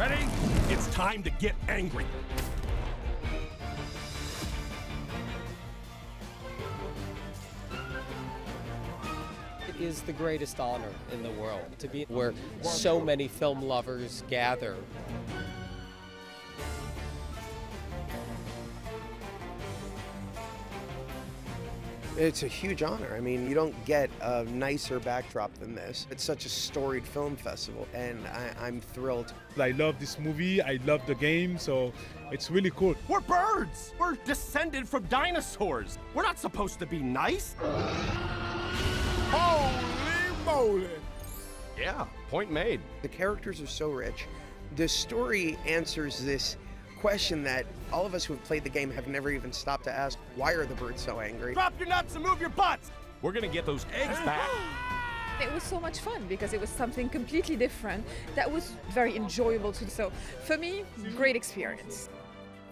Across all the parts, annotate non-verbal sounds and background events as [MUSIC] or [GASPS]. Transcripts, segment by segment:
Ready? It's time to get angry. It is the greatest honor in the world to be where so many film lovers gather. It's a huge honor. I mean, you don't get a nicer backdrop than this. It's such a storied film festival, and I, am thrilled. I love this movie. I love the game, so it's really cool. We're birds. We're descended from dinosaurs. We're not supposed to be nice. Holy moly! Yeah, point made. The characters are so rich. The story answers this question that all of us who have played the game have never even stopped to ask why are the birds so angry? Drop your nuts and move your butts! We're gonna get those eggs [GASPS] back. It was so much fun because it was something completely different that was very enjoyable to do. So for me, great experience.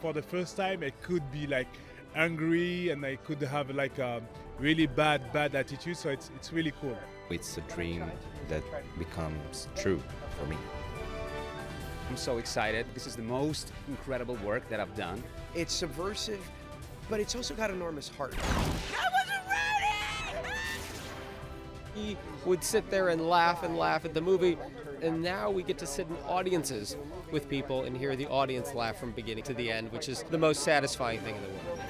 For the first time, I could be like angry and I could have like a really bad, bad attitude. So it's, it's really cool. It's a dream that becomes true for me. I'm so excited. This is the most incredible work that I've done. It's subversive, but it's also got enormous heart. How was it written? He would sit there and laugh and laugh at the movie, and now we get to sit in audiences with people and hear the audience laugh from beginning to the end, which is the most satisfying thing in the world.